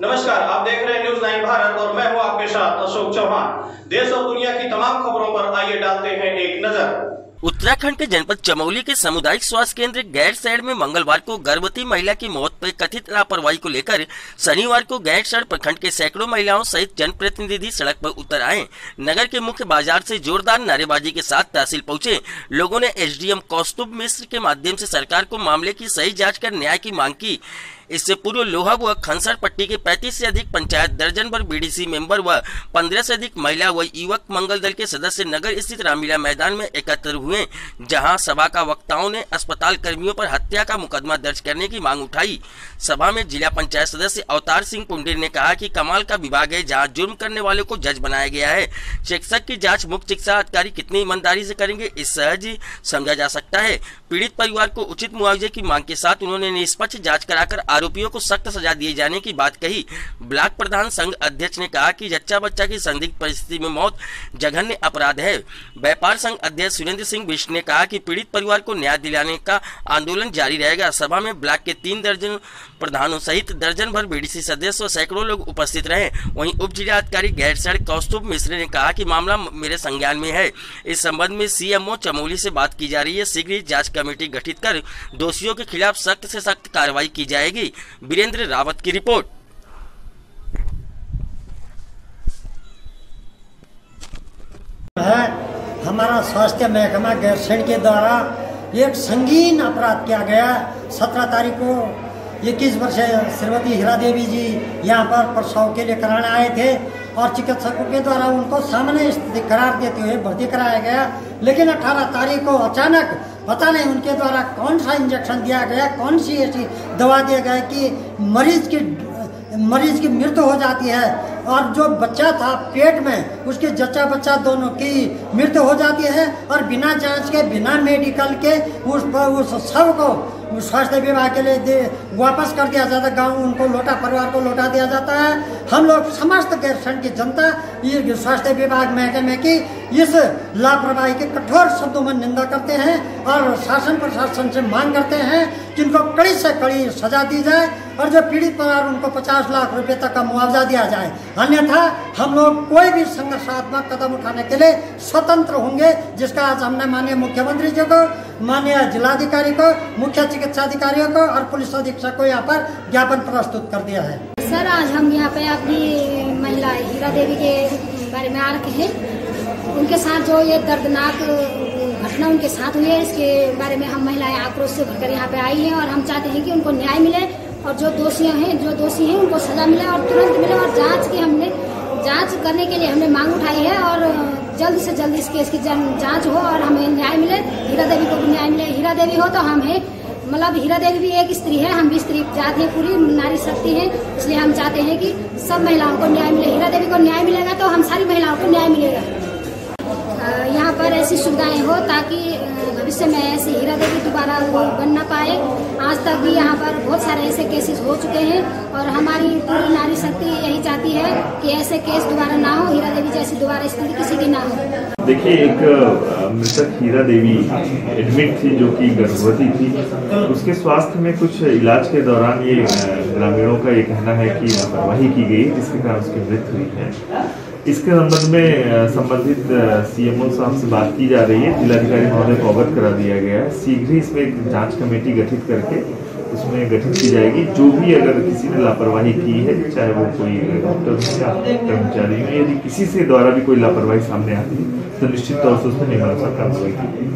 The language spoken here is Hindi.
नमस्कार, आप देख रहे हैं न्यूज़ नाइन भारत और मैं हूँ आपके साथ अशोक चौहान। देश और दुनिया की तमाम खबरों पर आइए डालते हैं एक नज़र। उत्तराखंड के जनपद चमोली के सामुदायिक स्वास्थ्य केंद्र गैरसैंण में मंगलवार को गर्भवती महिला की मौत पर कथित लापरवाही को लेकर शनिवार को गैरसैंण प्रखंड के सैकड़ों महिलाओं सहित जनप्रतिनिधि सड़क पर उतर आए। नगर के मुख्य बाज़ार से जोरदार नारेबाजी के साथ तहसील पहुँचे। लोगों ने एसडीएम कौस्तुभ मिश्र के माध्यम से सरकार को मामले की सही जाँच कर न्याय की मांग की। इससे पूर्व लोहा व खनसर पट्टी के 35 से अधिक पंचायत, दर्जन भर बीडीसी मेंबर व 15 से अधिक महिला व युवक मंगल दल के सदस्य नगर स्थित रामलीला मैदान में एकत्र हुए, जहाँ सभा का वक्ताओं ने अस्पताल कर्मियों पर हत्या का मुकदमा दर्ज करने की मांग उठाई। सभा में जिला पंचायत सदस्य अवतार सिंह पुंडेर ने कहा की कमाल का विभाग है, जहाँ जुर्म करने वाले को जज बनाया गया है। शिक्षक की जाँच, मुख्य चिकित्सा अधिकारी कितनी ईमानदारी से करेंगे, इस सहज ही समझा जा सकता है। पीड़ित परिवार को उचित मुआवजे की मांग के साथ उन्होंने निष्पक्ष जाँच कराकर आरोपियों को सख्त सजा दिए जाने की बात कही। ब्लॉक प्रधान संघ अध्यक्ष ने कहा कि जच्चा बच्चा की संदिग्ध परिस्थिति में मौत जघन्य अपराध है। व्यापार संघ अध्यक्ष सुरेंद्र सिंह बिष्ट ने कहा कि पीड़ित परिवार को न्याय दिलाने का आंदोलन जारी रहेगा। सभा में ब्लॉक के तीन दर्जन प्रधानों सहित दर्जन भर बीडीसी सदस्य और सैकड़ों लोग उपस्थित रहे। वहीं उप जिलाधिकारी गैरसैण कौस्तुभ मिश्र ने कहा कि मामला मेरे संज्ञान में है। इस संबंध में सीएमओ चमोली से बात की जा रही है। शीघ्र ही जाँच कमेटी गठित कर दोषियों के खिलाफ सख्त से सख्त कार्रवाई की जाएगी। वीरेंद्र रावत की रिपोर्ट। है, हमारा स्वास्थ्य महकमा गैरसैंण के द्वारा एक संगीन अपराध किया गया। सत्रह तारीख को इक्कीस वर्षीय श्रीमती हीरा देवी जी यहाँ पर प्रसव के लिए कराने आए थे और चिकित्सकों के द्वारा उनको सामने स्थिति करार देते हुए भर्ती कराया गया। लेकिन 18 तारीख को अचानक पता नहीं उनके द्वारा कौन सा इंजेक्शन दिया गया, कौन सी ऐसी दवा दिया गया कि मरीज़ की मरीज़ की मृत्यु हो जाती है। और जो बच्चा था पेट में, उसके जच्चा बच्चा दोनों की मृत्यु हो जाती है और बिना जाँच के, बिना मेडिकल के उस उस सबको स्वास्थ्य विभाग के लिए दे, वापस कर दिया जाता है। गाँव उनको लौटा, परिवार को लौटा दिया जाता है। हम लोग समस्त गैरसैंण की जनता, ये स्वास्थ्य विभाग महकमे की इस लापरवाही के कठोर शब्दों में निंदा करते हैं और शासन प्रशासन से मांग करते हैं कि इनको कड़ी से कड़ी सजा दी जाए और जो पीड़ित परिवार उनको 50 लाख रुपए तक का मुआवजा दिया जाए। अन्यथा हम लोग कोई भी संघर्षात्मक कदम उठाने के लिए स्वतंत्र होंगे, जिसका आज हमने माननीय मुख्यमंत्री जी को, माननीय जिलाधिकारी को, मुख्य चिकित्सा अधिकारियों को और पुलिस अधीक्षक को यहाँ पर ज्ञापन प्रस्तुत कर दिया है। सर, आज हम यहाँ पे अपनी महिला, हीरा देवी के बारे में आ रखे हैं। उनके साथ जो ये दर्दनाक घटना उनके साथ हुई है, इसके बारे में हम महिलाएँ आक्रोश से भरकर यहाँ पे आई हैं और हम चाहते हैं कि उनको न्याय मिले और जो दोषी हैं, जो दोषी हैं, उनको सजा मिले और तुरंत मिले और जाँच की हमने, जाँच करने के लिए हमने मांग उठाई है और जल्द से जल्द इस केस की जाँच हो और हमें न्याय मिले। हीरा देवी को भी न्याय मिले। हीरा देवी हो तो हम मतलब हीरा देवी भी एक स्त्री है, हम भी स्त्री जात है पूरी, नारी शक्ति है, इसलिए हम चाहते हैं कि सब महिलाओं को न्याय मिले। हीरा देवी को न्याय सारी महिलाओं को न्याय मिलेगा। यहाँ पर ऐसी सुविधाएँ हो ताकि भविष्य में ऐसी हीरा देवी दोबारा वो बन ना पाए। आज तक भी यहाँ पर बहुत सारे ऐसे केसेस हो चुके हैं और हमारी पूरी नारी शक्ति यही चाहती है कि ऐसे केस दोबारा ना हो, हीरा देवी जैसी दोबारा स्थिति किसी की ना हो। देखिए, एक मृतक हीरा देवी एडमिट थी जो कि गर्भवती थी। उसके स्वास्थ्य में कुछ इलाज के दौरान ये ग्रामीणों का ये कहना है कि लापरवाही की गई, जिसके कारण उसकी मृत्यु हुई है। इसके संबंध में संबंधित सीएमओ साहब से बात की जा रही है। जिलाधिकारी महोदय को अवगत करा दिया गया है। शीघ्र ही इसमें एक जाँच कमेटी गठित करके उसमें गठित की जाएगी। जो भी अगर किसी ने लापरवाही की है, चाहे वो कोई डॉक्टर हो या कर्मचारी हो, यदि किसी से द्वारा भी कोई लापरवाही सामने आती है तो निश्चित तौर से उसमें नियमानुसार कार्रवाई की